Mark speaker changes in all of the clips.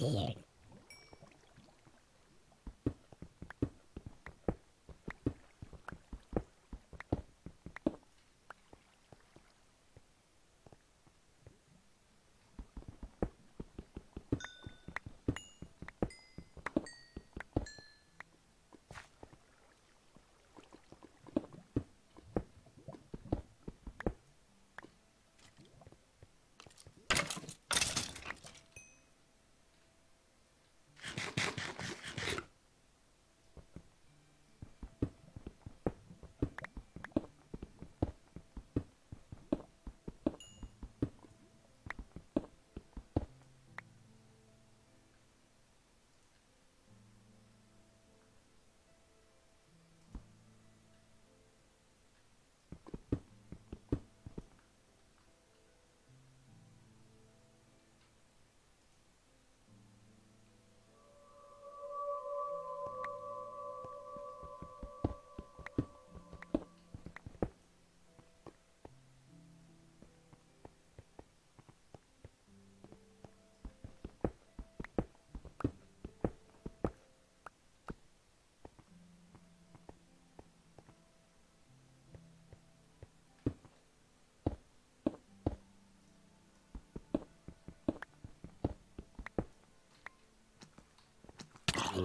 Speaker 1: here.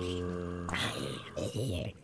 Speaker 1: Here.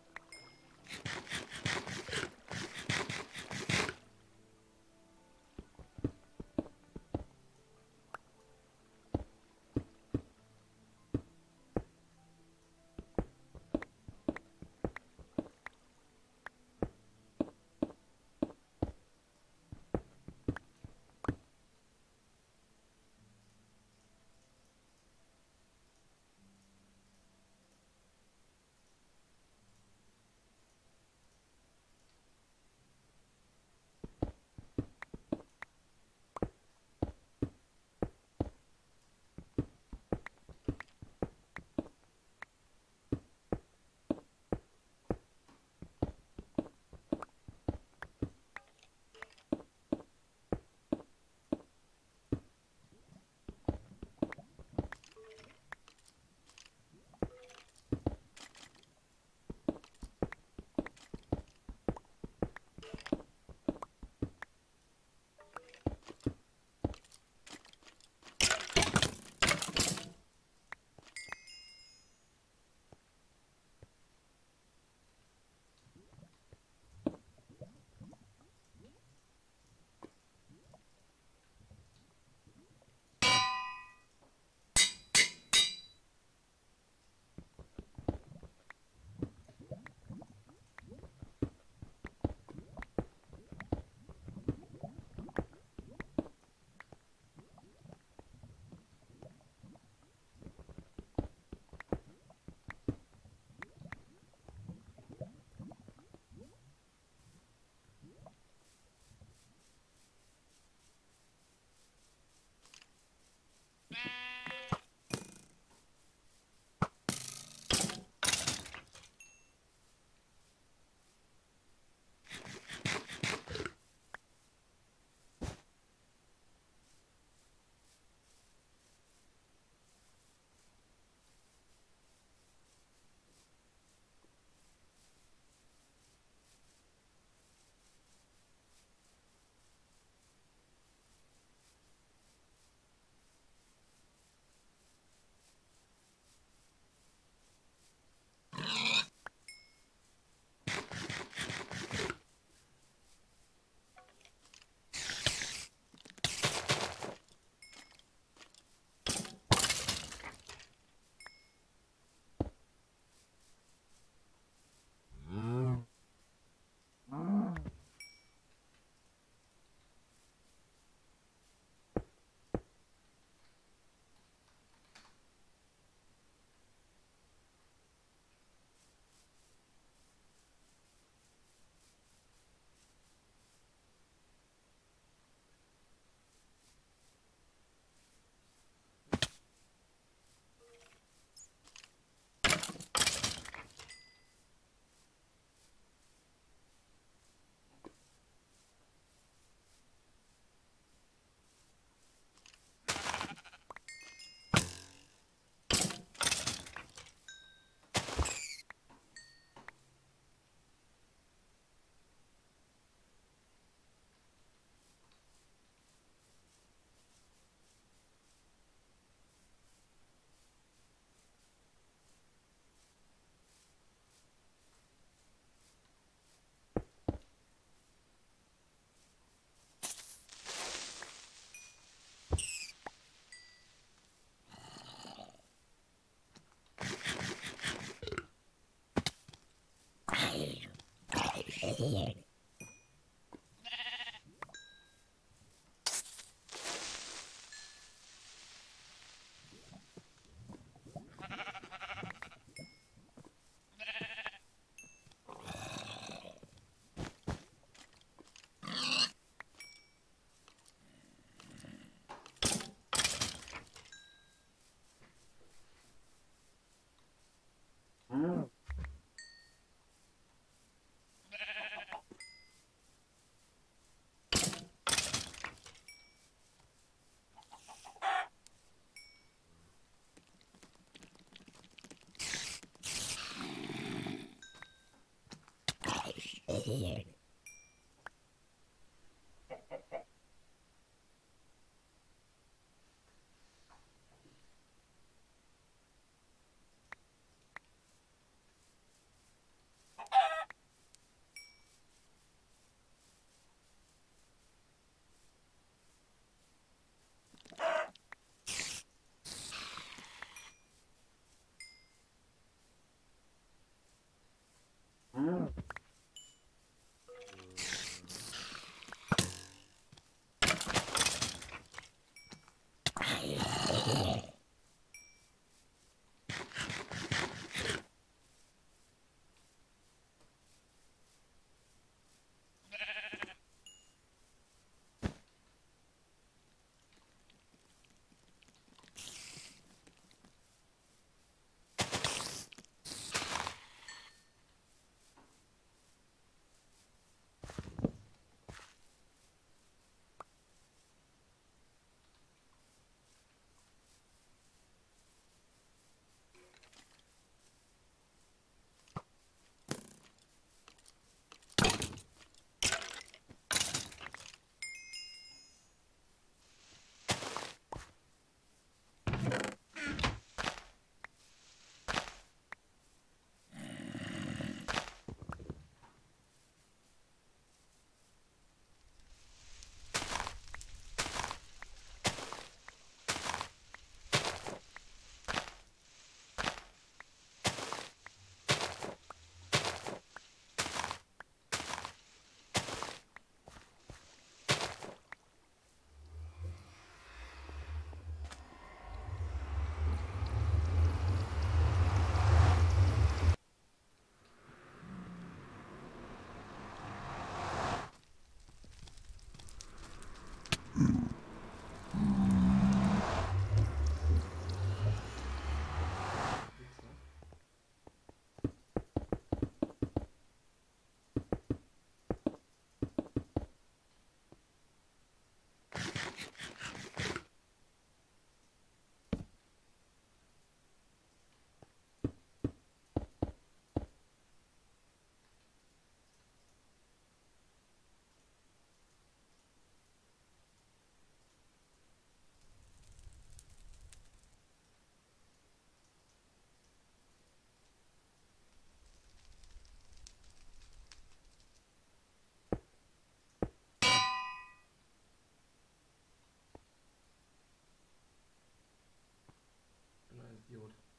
Speaker 1: Here. Here. Jod.